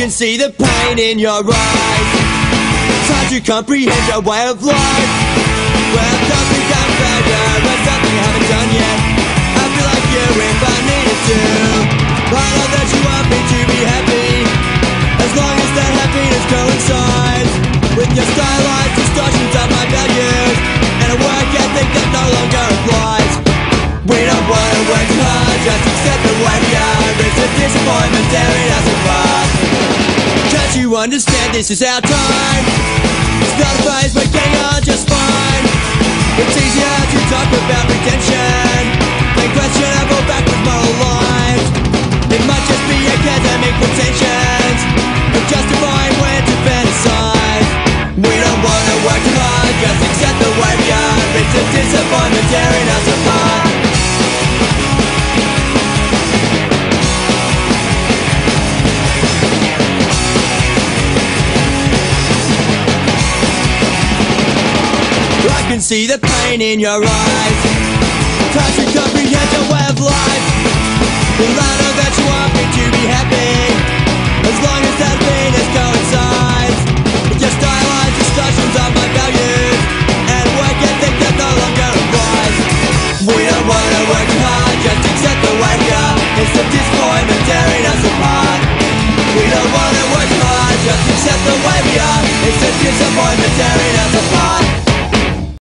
can see the pain in your eyes. It's hard to comprehend your way of life. Welcome. understand this is our time. It's not a phase we're getting on just fine. It's easier to talk about redemption Than questionable back with moral law can see the pain in your eyes. Try to comprehend your way of life.